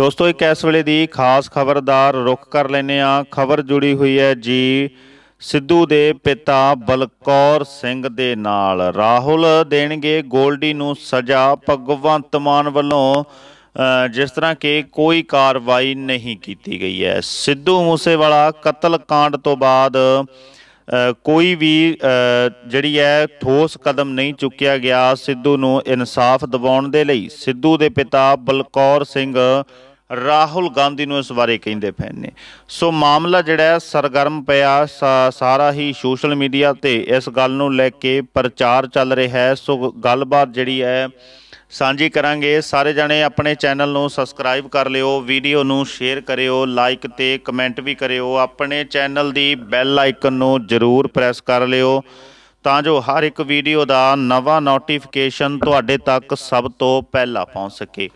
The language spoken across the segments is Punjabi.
ਦੋਸਤੋ, ਇੱਕ ਇਸ ਵੇਲੇ ਦੀ ਖਾਸ ਖਬਰਦਾਰ ਰੁਖ ਕਰ ਲੈਨੇ ਆ ਖਬਰ ਜੁੜੀ ਹੋਈ ਹੈ ਜੀ ਸਿੱਧੂ ਦੇ ਪਿਤਾ ਬਲਕੌਰ ਸਿੰਘ ਦੇ ਨਾਲ। ਰਾਹੁਲ ਦੇਣਗੇ ਗੋਲਡੀ ਨੂੰ ਸਜ਼ਾ। ਭਗਵੰਤ ਮਾਨ ਵੱਲੋਂ ਜਿਸ ਤਰ੍ਹਾਂ ਕਿ ਕੋਈ ਕਾਰਵਾਈ ਨਹੀਂ ਕੀਤੀ ਗਈ ਹੈ। ਸਿੱਧੂ ਮੂਸੇਵਾਲਾ ਕਤਲ ਕਾਂਡ ਤੋਂ ਬਾਅਦ ਕੋਈ ਵੀ ਜਿਹੜੀ ਹੈ, ਠੋਸ ਕਦਮ ਨਹੀਂ ਚੁੱਕਿਆ ਗਿਆ ਸਿੱਧੂ ਨੂੰ ਇਨਸਾਫ ਦਿਵਾਉਣ ਦੇ ਲਈ। ਸਿੱਧੂ ਦੇ ਪਿਤਾ ਬਲਕੌਰ ਸਿੰਘ ਰਾਹੁਲ ਗਾਂਧੀ ਨੂੰ ਇਸ ਬਾਰੇ ਕਹਿੰਦੇ ਪਏ ਨੇ। ਸੋ ਮਾਮਲਾ ਜਿਹੜਾ ਸਰਗਰਮ ਪਿਆ, ਸਾ- ਸਾਰਾ ਹੀ ਸੋਸ਼ਲ ਮੀਡੀਆ ਤੇ ਇਸ ਗੱਲ ਨੂੰ ਲੈ ਕੇ ਪ੍ਰਚਾਰ ਚੱਲ ਰਿਹਾ ਹੈ। ਸੋ ਗੱਲਬਾਤ ਜਿਹੜੀ ਹੈ, ਸਾਂਝੀ ਕਰਾਂਗੇ। ਸਾਰੇ ਜਣੇ ਆਪਣੇ ਚੈਨਲ ਨੂੰ ਸਬਸਕ੍ਰਾਈਬ ਕਰ ਲਿਓ, ਵੀਡੀਓ ਨੂੰ ਸ਼ੇਅਰ ਕਰਿਓ, ਲਾਈਕ ਤੇ ਕਮੈਂਟ ਵੀ ਕਰਿਓ। ਆਪਣੇ ਚੈਨਲ ਦੀ ਬੈਲ ਆਈਕਨ ਨੂੰ ਜ਼ਰੂਰ ਪ੍ਰੈਸ ਕਰ ਲਿਓ। ਤਾਂ ਜੋ ਹਰ ਇੱਕ ਵੀਡੀਓ ਦਾ ਨਵਾਂ ਨੋਟੀਫਿਕੇਸ਼ਨ ਤੁਹਾਡੇ ਤੱਕ ਸਭ ਤੋਂ ਪਹਿਲਾਂ ਪਹੁੰਚ ਸਕੇ।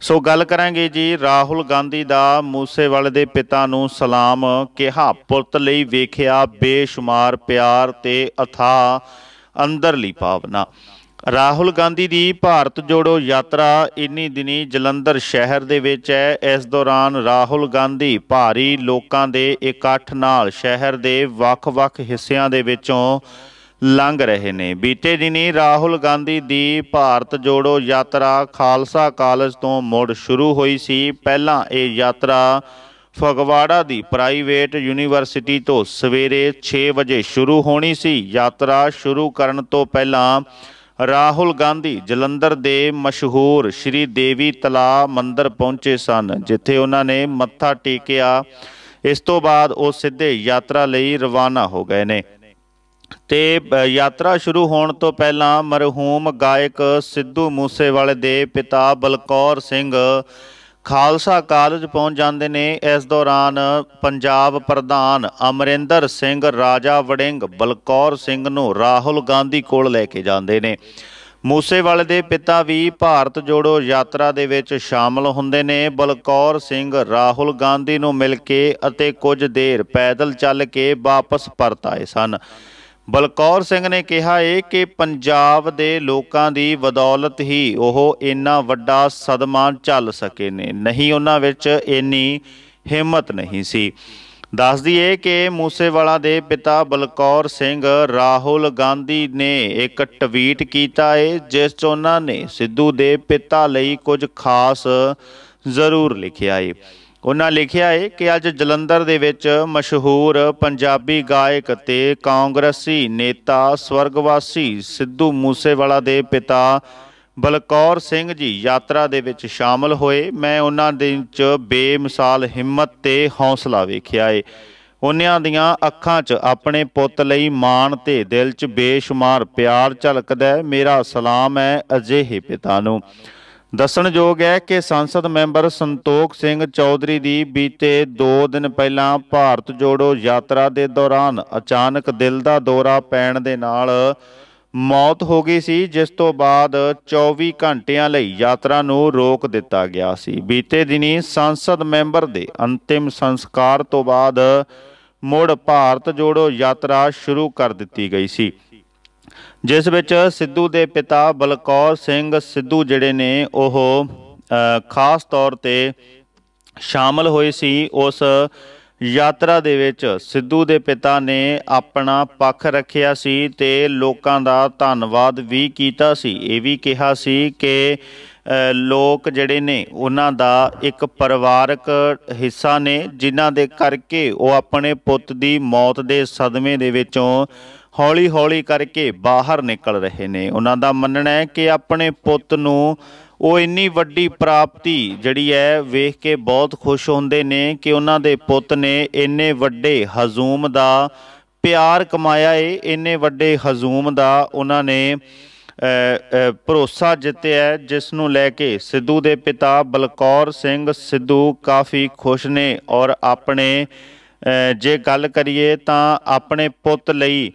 ਸੋ ਗੱਲ ਕਰਾਂਗੇ ਜੀ, ਰਾਹੁਲ ਗਾਂਧੀ ਦਾ ਮੂਸੇਵਾਲੇ ਦੇ ਪਿਤਾ ਨੂੰ ਸਲਾਮ ਕਿਹਾ। ਪੁੱਤ ਲਈ ਵੇਖਿਆ ਬੇਸ਼ੁਮਾਰ ਪਿਆਰ ਤੇ ਅਥਾ ਅੰਦਰਲੀ ਭਾਵਨਾ। ਰਾਹੁਲ ਗਾਂਧੀ ਦੀ ਭਾਰਤ ਜੋੜੋ ਯਾਤਰਾ ਇੰਨੀ ਦਿਨੀ ਜਲੰਧਰ ਸ਼ਹਿਰ ਦੇ ਵਿੱਚ ਹੈ। ਇਸ ਦੌਰਾਨ ਰਾਹੁਲ ਗਾਂਧੀ ਭਾਰੀ ਲੋਕਾਂ ਦੇ ਇਕੱਠ ਨਾਲ ਸ਼ਹਿਰ ਦੇ ਵੱਖ-ਵੱਖ ਹਿੱਸਿਆਂ ਦੇ ਵਿੱਚੋਂ ਲੰਘ ਰਹੇ ਨੇ। ਬੀਤੇ ਦਿਨੀ ਰਾਹੁਲ ਗਾਂਧੀ ਦੀ ਭਾਰਤ ਜੋੜੋ ਯਾਤਰਾ ਖਾਲਸਾ ਕਾਲਜ ਤੋਂ ਮੁੜ ਸ਼ੁਰੂ ਹੋਈ ਸੀ। ਪਹਿਲਾਂ ਇਹ ਯਾਤਰਾ ਫਗਵਾੜਾ ਦੀ ਪ੍ਰਾਈਵੇਟ ਯੂਨੀਵਰਸਿਟੀ ਤੋਂ ਸਵੇਰੇ 6 ਵਜੇ ਸ਼ੁਰੂ ਹੋਣੀ ਸੀ। ਯਾਤਰਾ ਸ਼ੁਰੂ ਕਰਨ ਤੋਂ ਪਹਿਲਾਂ ਰਾਹੁਲ ਗਾਂਧੀ ਜਲੰਧਰ ਦੇ ਮਸ਼ਹੂਰ ਸ਼੍ਰੀ ਦੇਵੀ ਤਲਾ ਮੰਦਿਰ ਪਹੁੰਚੇ ਸਨ, ਜਿੱਥੇ ਉਹਨਾਂ ਨੇ ਮੱਥਾ ਟੇਕਿਆ। ਇਸ ਤੋਂ ਬਾਅਦ ਉਹ ਸਿੱਧੇ ਯਾਤਰਾ ਲਈ ਰਵਾਨਾ ਹੋ ਗਏ ਨੇ। ਤੇ ਯਾਤਰਾ ਸ਼ੁਰੂ ਹੋਣ ਤੋਂ ਪਹਿਲਾਂ ਮਰਹੂਮ ਗਾਇਕ ਸਿੱਧੂ ਮੂਸੇਵਾਲੇ ਦੇ ਪਿਤਾ ਬਲਕੌਰ ਸਿੰਘ ਖਾਲਸਾ ਕਾਲਜ ਪਹੁੰਚ ਜਾਂਦੇ ਨੇ। ਇਸ ਦੌਰਾਨ ਪੰਜਾਬ ਪ੍ਰਧਾਨ ਅਮਰਿੰਦਰ ਸਿੰਘ, ਰਾਜਾ ਵੜਿੰਗ ਬਲਕੌਰ ਸਿੰਘ ਨੂੰ ਰਾਹੁਲ ਗਾਂਧੀ ਕੋਲ ਲੈ ਕੇ ਜਾਂਦੇ ਨੇ। ਮੂਸੇਵਾਲੇ ਦੇ ਪਿਤਾ ਵੀ ਭਾਰਤ ਜੋੜੋ ਯਾਤਰਾ ਦੇ ਵਿੱਚ ਸ਼ਾਮਲ ਹੁੰਦੇ ਨੇ। ਬਲਕੌਰ ਸਿੰਘ ਰਾਹੁਲ ਗਾਂਧੀ ਨੂੰ ਮਿਲ ਕੇ ਅਤੇ ਕੁਝ ਦੇਰ ਪੈਦਲ ਚੱਲ ਕੇ ਵਾਪਸ ਪਰਤ ਆਏ ਸਨ। ਬਲਕੌਰ ਸਿੰਘ ਨੇ ਕਿਹਾ ਏ ਕਿ ਪੰਜਾਬ ਦੇ ਲੋਕਾਂ ਦੀ ਬਦੌਲਤ ਹੀ ਉਹ ਇੰਨਾ ਵੱਡਾ ਸਦਮਾ ਝੱਲ ਸਕੇ ਨੇ। ਨਹੀਂ, ਉਹਨਾਂ ਵਿੱਚ ਇੰਨੀ ਹਿੰਮਤ ਨਹੀਂ ਸੀ। ਦੱਸ ਦਈਏ ਕਿ ਮੂਸੇਵਾਲਾ ਦੇ ਪਿਤਾ ਬਲਕੌਰ ਸਿੰਘ ਰਾਹੁਲ ਗਾਂਧੀ ਨੇ ਇੱਕ ਟਵੀਟ ਕੀਤਾ ਏ, ਜਿਸ 'ਚ ਉਹਨਾਂ ਨੇ ਸਿੱਧੂ ਦੇ ਪਿਤਾ ਲਈ ਕੁਝ ਖਾਸ ਜ਼ਰੂਰ ਲਿਖਿਆ ਏ। ਉਹਨਾਂ ਲਿਖਿਆ ਹੈ ਕਿ ਅੱਜ ਜਲੰਧਰ ਦੇ ਵਿੱਚ ਮਸ਼ਹੂਰ ਪੰਜਾਬੀ ਗਾਇਕ ਤੇ ਕਾਂਗਰਸੀ ਨੇਤਾ, ਸਵਰਗਵਾਸੀ ਸਿੱਧੂ ਮੂਸੇਵਾਲਾ ਦੇ ਪਿਤਾ ਬਲਕੌਰ ਸਿੰਘ ਜੀ ਯਾਤਰਾ ਦੇ ਵਿੱਚ ਸ਼ਾਮਲ ਹੋਏ। ਮੈਂ ਉਹਨਾਂ ਦੇ ਵਿੱਚ ਬੇਮਿਸਾਲ ਹਿੰਮਤ ਤੇ ਹੌਸਲਾ ਵੇਖਿਆ ਏ। ਉਹਨਾਂ ਦੀਆਂ ਅੱਖਾਂ 'ਚ ਆਪਣੇ ਪੁੱਤ ਲਈ ਮਾਣ ਤੇ ਦਿਲ 'ਚ ਬੇਸ਼ੁਮਾਰ ਪਿਆਰ ਝਲਕਦਾ ਮੇਰਾ ਸਲਾਮ ਹੈ ਅਜਿਹੇ ਪਿਤਾ ਨੂੰ। ਦੱਸਣਯੋਗ ਹੈ ਕਿ ਸੰਸਦ ਮੈਂਬਰ ਸੰਤੋਖ ਸਿੰਘ ਚੌਧਰੀ ਦੀ ਬੀਤੇ 2 ਦਿਨ ਪਹਿਲਾਂ ਭਾਰਤ ਜੋੜੋ ਯਾਤਰਾ ਦੇ ਦੌਰਾਨ ਅਚਾਨਕ ਦਿਲ ਦਾ ਦੌਰਾ ਪੈਣ ਦੇ ਨਾਲ ਮੌਤ ਹੋ ਗਈ ਸੀ, ਜਿਸ ਤੋਂ ਬਾਅਦ 24 ਘੰਟਿਆਂ ਲਈ ਯਾਤਰਾ ਨੂੰ ਰੋਕ ਦਿੱਤਾ ਗਿਆ ਸੀ। ਬੀਤੇ ਦਿਨੀ ਸੰਸਦ ਮੈਂਬਰ ਦੇ ਅੰਤਿਮ ਸੰਸਕਾਰ ਤੋਂ ਬਾਅਦ ਮੁੜ ਭਾਰਤ ਜੋੜੋ ਯਾਤਰਾ ਸ਼ੁਰੂ ਕਰ ਦਿੱਤੀ ਗਈ ਸੀ। ਜਿਸ ਵਿੱਚ ਸਿੱਧੂ ਦੇ ਪਿਤਾ ਬਲਕੌਰ ਸਿੰਘ ਸਿੱਧੂ ਜਿਹੜੇ ਨੇ, ਉਹ ਖਾਸ ਤੌਰ ਤੇ ਸ਼ਾਮਲ ਹੋਏ ਸੀ। ਉਸ ਯਾਤਰਾ ਦੇ ਵਿੱਚ ਸਿੱਧੂ ਦੇ ਪਿਤਾ ਨੇ ਆਪਣਾ ਪੱਖ ਰੱਖਿਆ ਸੀ ਤੇ ਲੋਕਾਂ ਦਾ ਧੰਨਵਾਦ ਵੀ ਕੀਤਾ ਸੀ। ਇਹ ਵੀ ਕਿਹਾ ਸੀ ਕਿ ਲੋਕ ਜਿਹੜੇ ਨੇ, ਉਹਨਾਂ ਦਾ ਇੱਕ ਪਰਿਵਾਰਕ ਹਿੱਸਾ ਨੇ, ਜਿਨ੍ਹਾਂ ਦੇ ਕਰਕੇ ਉਹ ਆਪਣੇ ਪੁੱਤ ਦੀ ਮੌਤ ਦੇ ਸਦਮੇ ਦੇ ਵਿੱਚੋਂ ਹੌਲੀ-ਹੌਲੀ ਕਰਕੇ ਬਾਹਰ ਨਿਕਲ ਰਹੇ ਨੇ। ਉਹਨਾਂ ਦਾ ਮੰਨਣਾ ਹੈ ਕਿ ਆਪਣੇ ਪੁੱਤ ਨੂੰ ਉਹ ਇੰਨੀ ਵੱਡੀ ਪ੍ਰਾਪਤੀ ਜਿਹੜੀ ਹੈ, ਵੇਖ ਕੇ ਬਹੁਤ ਖੁਸ਼ ਹੁੰਦੇ ਨੇ ਕਿ ਉਹਨਾਂ ਦੇ ਪੁੱਤ ਨੇ ਇੰਨੇ ਵੱਡੇ ਹਜ਼ੂਮ ਦਾ ਪਿਆਰ ਕਮਾਇਆ ਏ, ਇੰਨੇ ਵੱਡੇ ਹਜ਼ੂਮ ਦਾ ਉਹਨਾਂ ਨੇ ਭਰੋਸਾ ਜਿੱਤਿਆ ਜਿਸ ਨੂੰ ਲੈ ਕੇ ਸਿੱਧੂ ਦੇ ਪਿਤਾ ਬਲਕੌਰ ਸਿੰਘ ਸਿੱਧੂ ਕਾਫੀ ਖੁਸ਼ ਨੇ ਔਰ ਆਪਣੇ ਜੇ ਗੱਲ ਕਰੀਏ ਤਾਂ ਆਪਣੇ ਪੁੱਤ ਲਈ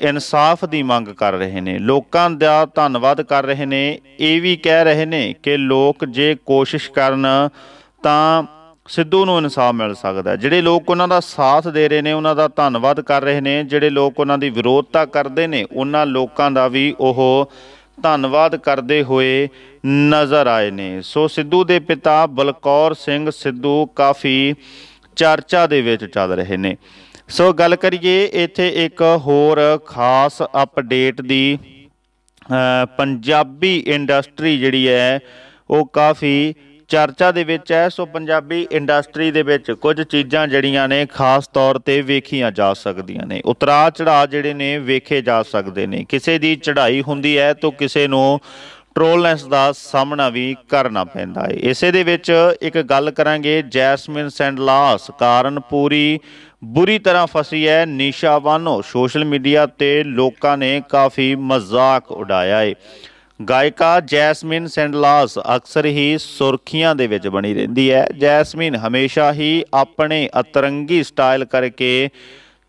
ਇਨਸਾਫ ਦੀ ਮੰਗ ਕਰ ਰਹੇ ਨੇ। ਲੋਕਾਂ ਦਾ ਧੰਨਵਾਦ ਕਰ ਰਹੇ ਨੇ। ਇਹ ਵੀ ਕਹਿ ਰਹੇ ਨੇ ਕਿ ਲੋਕ ਜੇ ਕੋਸ਼ਿਸ਼ ਕਰਨ ਤਾਂ ਸਿੱਧੂ ਨੂੰ ਇਨਸਾਫ ਮਿਲ ਸਕਦਾ ਹੈ। ਜਿਹੜੇ ਲੋਕ ਉਹਨਾਂ ਦਾ ਸਾਥ ਦੇ ਰਹੇ ਨੇ, ਉਹਨਾਂ ਦਾ ਧੰਨਵਾਦ ਕਰ ਰਹੇ ਨੇ, ਜਿਹੜੇ ਲੋਕ ਉਹਨਾਂ ਦੀ ਵਿਰੋਧਤਾ ਕਰਦੇ ਨੇ, ਉਹਨਾਂ ਲੋਕਾਂ ਦਾ ਵੀ ਉਹ ਧੰਨਵਾਦ ਕਰਦੇ ਹੋਏ ਨਜ਼ਰ ਆਏ ਨੇ ਸੋ ਸਿੱਧੂ ਦੇ ਪਿਤਾ ਬਲਕੌਰ ਸਿੰਘ ਸਿੱਧੂ ਕਾਫੀ ਚਰਚਾ ਦੇ ਵਿੱਚ ਚੱਲ ਰਹੇ ਨੇ ਸੋ ਗੱਲ ਕਰੀਏ, ਇੱਥੇ ਇੱਕ ਹੋਰ ਖਾਸ ਅਪਡੇਟ ਦੀ ਪੰਜਾਬੀ ਇੰਡਸਟਰੀ ਜਿਹੜੀ ਹੈ, ਉਹ ਕਾਫੀ ਚਰਚਾ ਦੇ ਵਿੱਚ ਹੈ, ਸੋ ਪੰਜਾਬੀ ਇੰਡਸਟਰੀ ਦੇ ਵਿੱਚ ਕੁਝ ਚੀਜ਼ਾਂ ਜਿਹੜੀਆਂ ਨੇ ਖਾਸ ਤੌਰ ਤੇ ਵੇਖੀਆਂ ਜਾ ਸਕਦੀਆਂ ਨੇ। ਉਤਰਾ ਚੜਾ ਜਿਹੜੇ ਨੇ ਵੇਖੇ ਜਾ ਸਕਦੇ ਨੇ। ਕਿਸੇ ਦੀ ਚੜ੍ਹਾਈ ਹੁੰਦੀ ਹੈ ਤਾਂ ਕਿਸੇ ਨੂੰ ਟ੍ਰੋਲਨੈਸ ਦਾ ਸਾਹਮਣਾ ਵੀ ਕਰਨਾ ਪੈਂਦਾ ਹੈ। ਇਸੇ ਦੇ ਵਿੱਚ ਇੱਕ ਗੱਲ ਕਰਾਂਗੇ, ਜੈਸਮਿਨ ਸੈਂਡਲਾਸ ਕਾਰਨ ਪੂਰੀ ਬੁਰੀ ਤਰ੍ਹਾਂ ਫਸੀ ਹੈ, ਨੀਸ਼ਾ ਬਾਨੋ ਸੋਸ਼ਲ ਮੀਡੀਆ ਤੇ ਲੋਕਾਂ ਨੇ ਕਾਫੀ ਮਜ਼ਾਕ ਉਡਾਇਆ ਹੈ। ਗਾਇਕਾ ਜੈਸਮਿਨ ਸੈਂਡਲਾਸ ਅਕਸਰ ਹੀ ਸੁਰਖੀਆਂ ਦੇ ਵਿੱਚ ਬਣੀ ਰਹਿੰਦੀ ਹੈ। ਜੈਸਮਿਨ ਹਮੇਸ਼ਾ ਹੀ ਆਪਣੇ ਅਤਰੰਗੀ ਸਟਾਈਲ ਕਰਕੇ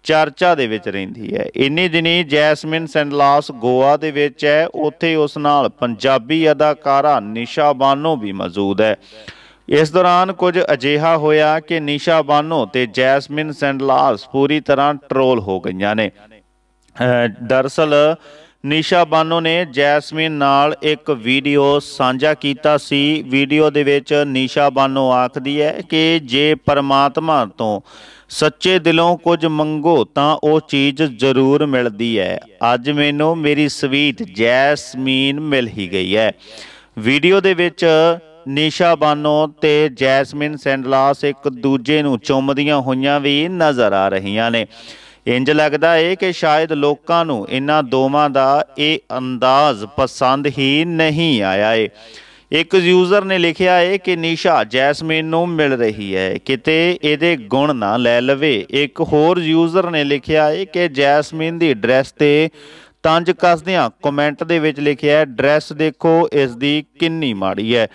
ਚਰਚਾ ਦੇ ਵਿੱਚ ਰਹਿੰਦੀ ਹੈ। ਇੰਨੀ ਦਿਨੀ ਜੈਸਮਿਨ ਸੈਂਡਲਾਸ ਗੋਆ ਦੇ ਵਿੱਚ ਹੈ। ਉੱਥੇ ਉਸ ਨਾਲ ਪੰਜਾਬੀ ਅਦਾਕਾਰਾ ਨਿਸ਼ਾ ਬਾਨੋ ਵੀ ਮੌਜੂਦ ਹੈ। ਇਸ ਦੌਰਾਨ ਕੁਝ ਅਜਿਹਾ ਹੋਇਆ ਕਿ ਨਿਸ਼ਾ ਬਾਨੋ ਤੇ ਜੈਸਮਿਨ ਸੈਂਡਲਾਸ ਪੂਰੀ ਤਰ੍ਹਾਂ ਟਰੋਲ ਹੋ ਗਈਆਂ ਨੇ। ਅਹ ਦਰਅਸਲ ਨਿਸ਼ਾ ਬਾਨੋ ਨੇ ਜੈਸਮੀਨ ਨਾਲ ਇੱਕ ਵੀਡੀਓ ਸਾਂਝਾ ਕੀਤਾ ਸੀ। ਵੀਡੀਓ ਦੇ ਵਿੱਚ ਨਿਸ਼ਾ ਬਾਨੋ ਆਖਦੀ ਹੈ ਕਿ ਜੇ ਪਰਮਾਤਮਾ ਤੋਂ ਸੱਚੇ ਦਿਲੋਂ ਕੁਝ ਮੰਗੋ ਤਾਂ ਉਹ ਚੀਜ਼ ਜ਼ਰੂਰ ਮਿਲਦੀ ਹੈ। ਅੱਜ ਮੈਨੂੰ ਮੇਰੀ ਸਵੀਟ ਜੈਸਮੀਨ ਮਿਲ ਹੀ ਗਈ ਹੈ। ਵੀਡੀਓ ਦੇ ਵਿੱਚ ਨਿਸ਼ਾ ਬਾਨੋ ਤੇ ਜੈਸਮੀਨ ਸੈਂਡਲਾਸ ਇੱਕ ਦੂਜੇ ਨੂੰ ਚੁੰਮਦੀਆਂ ਹੋਈਆਂ ਵੀ ਨਜ਼ਰ ਆ ਰਹੀਆਂ ਨੇ। ਇੰਜ ਲੱਗਦਾ ਏ ਕਿ ਸ਼ਾਇਦ ਲੋਕਾਂ ਨੂੰ ਇਹਨਾਂ ਦੋਵਾਂ ਦਾ ਇਹ ਅੰਦਾਜ਼ ਪਸੰਦ ਹੀ ਨਹੀਂ ਆਇਆ ਏ। ਇੱਕ ਯੂਜ਼ਰ ਨੇ ਲਿਖਿਆ ਏ ਕਿ ਨਿਸ਼ਾ ਜੈਸਮੀਨ ਨੂੰ ਮਿਲ ਰਹੀ ਹੈ, ਕਿਤੇ ਇਹਦੇ ਗੁਣ ਨਾ ਲੈ ਲਵੇ। ਇੱਕ ਹੋਰ ਯੂਜ਼ਰ ਨੇ ਲਿਖਿਆ ਏ ਕਿ ਜੈਸਮੀਨ ਦੀ ਡਰੈਸ ਤੇ ਤੰਜ ਕੱਸਦਿਆਂ ਕਮੈਂਟ ਦੇ ਵਿੱਚ ਲਿਖਿਆ ਡਰੈਸ ਦੇਖੋ, ਇਸ ਦੀ ਕਿੰਨੀ ਮਾੜੀ ਹੈ।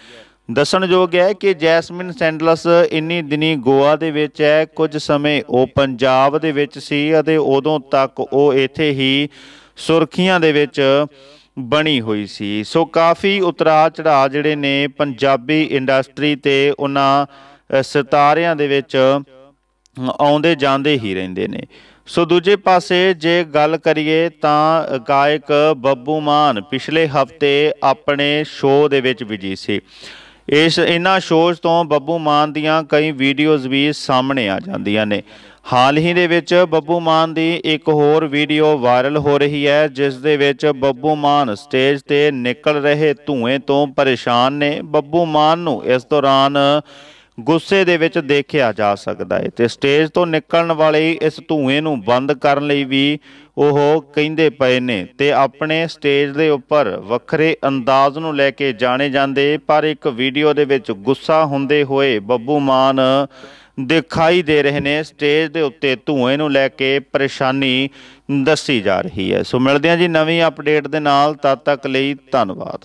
ਦੱਸਣਯੋਗ ਹੈ ਕਿ ਜੈਸਮਿਨ ਸੈਂਡਲਸ ਇੰਨੀ ਦਿਨੀ ਗੋਆ ਦੇ ਵਿੱਚ ਹੈ, ਕੁਝ ਸਮੇਂ ਉਹ ਪੰਜਾਬ ਦੇ ਵਿੱਚ ਸੀ ਅਤੇ ਉਦੋਂ ਤੱਕ ਉਹ ਇੱਥੇ ਹੀ ਸੁਰਖੀਆਂ ਦੇ ਵਿੱਚ ਬਣੀ ਹੋਈ ਸੀ। ਸੋ ਕਾਫੀ ਉਤਰਾ ਚੜਾ ਜਿਹੜੇ ਨੇ ਪੰਜਾਬੀ ਇੰਡਸਟਰੀ ਤੇ ਉਹਨਾਂ ਸਿਤਾਰਿਆਂ ਦੇ ਵਿੱਚ ਆਉਂਦੇ ਜਾਂਦੇ ਹੀ ਰਹਿੰਦੇ ਨੇ। ਸੋ ਦੂਜੇ ਪਾਸੇ ਜੇ ਗੱਲ ਕਰੀਏ ਤਾਂ ਗਾਇਕ ਬੱਬੂ ਮਾਨ ਪਿਛਲੇ ਹਫ਼ਤੇ ਆਪਣੇ ਸ਼ੋਅ ਦੇ ਵਿੱਚ ਵਿਜੀ ਸੀ। ਇਸ ਇਹਨਾਂ ਸ਼ੋਜ਼ ਤੋਂ ਬੱਬੂ ਮਾਨ ਦੀਆਂ ਕਈ ਵੀਡੀਓਜ਼ ਵੀ ਸਾਹਮਣੇ ਆ ਜਾਂਦੀਆਂ ਨੇ। ਹਾਲ ਹੀ ਦੇ ਵਿੱਚ ਬੱਬੂ ਮਾਨ ਦੀ ਇੱਕ ਹੋਰ ਵੀਡੀਓ ਵਾਇਰਲ ਹੋ ਰਹੀ ਹੈ, ਜਿਸ ਦੇ ਵਿੱਚ ਬੱਬੂ ਮਾਨ ਸਟੇਜ ਤੇ ਨਿਕਲ ਰਹੇ ਧੂਏ ਤੋਂ ਪਰੇਸ਼ਾਨ ਨੇ। ਬੱਬੂ ਮਾਨ ਨੂੰ ਇਸ ਦੌਰਾਨ ਗੁੱਸੇ ਦੇ ਵਿੱਚ ਦੇਖਿਆ ਜਾ ਸਕਦਾ ਹੈ ਤੇ ਸਟੇਜ ਤੋਂ ਨਿਕਲਣ ਵਾਲੇ ਇਸ ਧੂਏ ਨੂੰ ਬੰਦ ਕਰਨ ਲਈ ਵੀ ਉਹ ਕਹਿੰਦੇ ਪਏ ਨੇ, ਤੇ ਆਪਣੇ ਸਟੇਜ ਦੇ ਉੱਪਰ ਵੱਖਰੇ ਅੰਦਾਜ਼ ਨੂੰ ਲੈ ਕੇ ਜਾਣੇ ਜਾਂਦੇ, ਪਰ ਇੱਕ ਵੀਡੀਓ ਦੇ ਵਿੱਚ ਗੁੱਸਾ ਹੁੰਦੇ ਹੋਏ ਬੱਬੂ ਮਾਨ ਦਿਖਾਈ ਦੇ ਰਹੇ ਨੇ, ਸਟੇਜ ਦੇ ਉੱਤੇ ਧੂਏ ਨੂੰ ਲੈ ਕੇ ਪਰੇਸ਼ਾਨੀ ਦੱਸੀ ਜਾ ਰਹੀ ਹੈ। ਸੋ ਮਿਲਦੇ ਹਾਂ ਜੀ ਨਵੀਂ ਅਪਡੇਟ ਦੇ ਨਾਲ, ਤਦ ਤੱਕ ਲਈ ਧੰਨਵਾਦ।